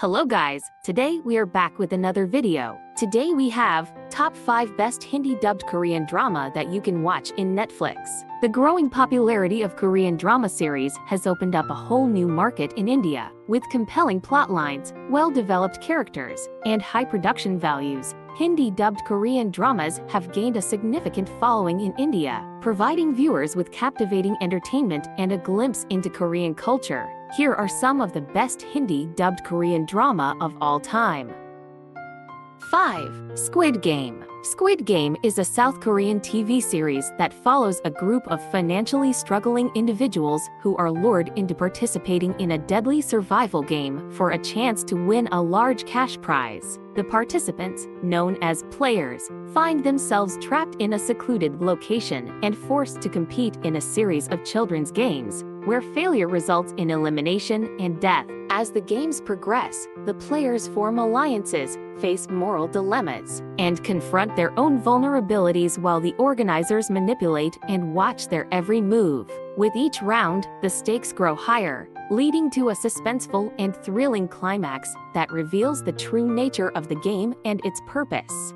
Hello guys, today we are back with another video. Today we have top 5 best Hindi dubbed Korean drama that you can watch in Netflix. The growing popularity of Korean drama series has opened up a whole new market in India. With compelling plotlines, well-developed characters, and high production values, Hindi dubbed Korean dramas have gained a significant following in India, providing viewers with captivating entertainment and a glimpse into Korean culture. Here are some of the best Hindi dubbed Korean drama of all time. 5. Squid Game Squid Game is a South Korean TV series that follows a group of financially struggling individuals who are lured into participating in a deadly survival game for a chance to win a large cash prize. The participants, known as players, find themselves trapped in a secluded location and forced to compete in a series of children's games, where failure results in elimination and death. As the games progress, the players form alliances, face moral dilemmas, and confront their own vulnerabilities while the organizers manipulate and watch their every move. With each round, the stakes grow higher, leading to a suspenseful and thrilling climax that reveals the true nature of the game and its purpose.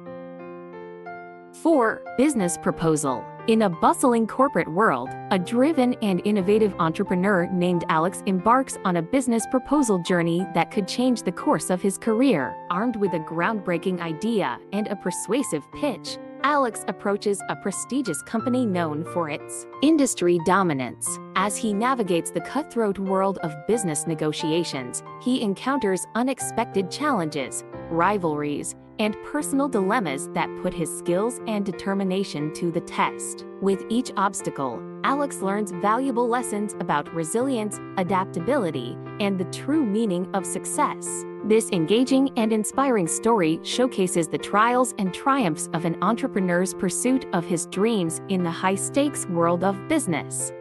4. Business Proposal in a bustling corporate world, a driven and innovative entrepreneur named Alex embarks on a business proposal journey that could change the course of his career. Armed with a groundbreaking idea and a persuasive pitch, Alex approaches a prestigious company known for its industry dominance. As he navigates the cutthroat world of business negotiations, he encounters unexpected challenges, rivalries, and personal dilemmas that put his skills and determination to the test. With each obstacle, Alex learns valuable lessons about resilience, adaptability, and the true meaning of success. This engaging and inspiring story showcases the trials and triumphs of an entrepreneur's pursuit of his dreams in the high-stakes world of business.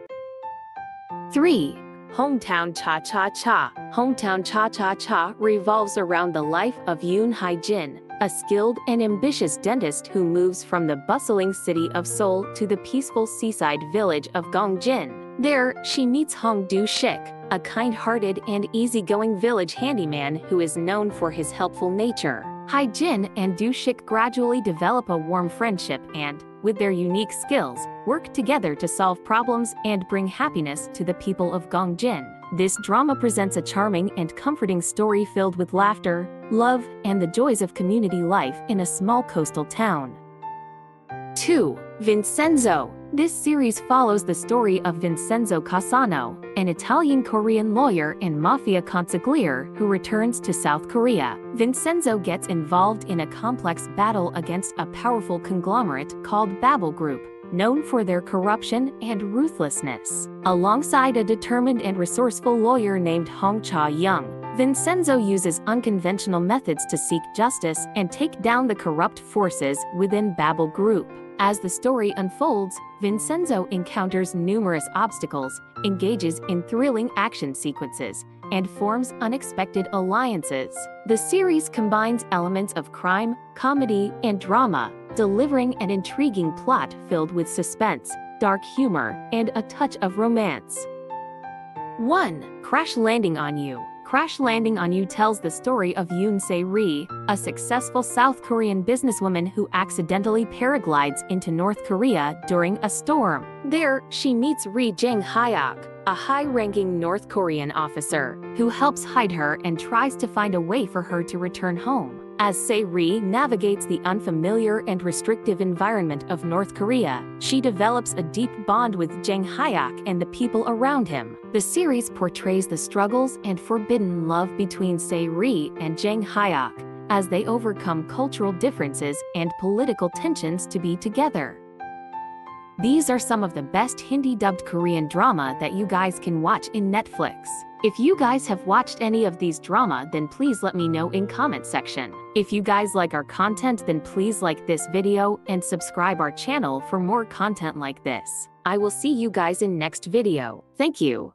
3. Hometown Cha Cha Cha Hometown Cha Cha Cha revolves around the life of Yoon Hai Jin, a skilled and ambitious dentist who moves from the bustling city of Seoul to the peaceful seaside village of Gongjin. There, she meets Hong Du Shik, a kind-hearted and easygoing village handyman who is known for his helpful nature. Hai Jin and Du Shik gradually develop a warm friendship and, with their unique skills, work together to solve problems and bring happiness to the people of Gongjin. This drama presents a charming and comforting story filled with laughter, love, and the joys of community life in a small coastal town. 2. Vincenzo This series follows the story of Vincenzo Cassano, an Italian-Korean lawyer and mafia consigliere who returns to South Korea. Vincenzo gets involved in a complex battle against a powerful conglomerate called Babel Group, known for their corruption and ruthlessness. Alongside a determined and resourceful lawyer named Hong Cha Young, Vincenzo uses unconventional methods to seek justice and take down the corrupt forces within Babel Group. As the story unfolds, Vincenzo encounters numerous obstacles, engages in thrilling action sequences, and forms unexpected alliances. The series combines elements of crime, comedy, and drama, delivering an intriguing plot filled with suspense, dark humor, and a touch of romance. 1. Crash Landing on You Crash Landing on You tells the story of Yoon Se-ri, a successful South Korean businesswoman who accidentally paraglides into North Korea during a storm. There, she meets Ri Jang-hyuk, a high-ranking North Korean officer, who helps hide her and tries to find a way for her to return home. As Se-ri navigates the unfamiliar and restrictive environment of North Korea, she develops a deep bond with Jang Hyuk and the people around him. The series portrays the struggles and forbidden love between Se-ri and Jang Hyuk as they overcome cultural differences and political tensions to be together. These are some of the best Hindi dubbed Korean drama that you guys can watch in Netflix. If you guys have watched any of these drama then please let me know in comment section. If you guys like our content then please like this video and subscribe our channel for more content like this. I will see you guys in next video. Thank you.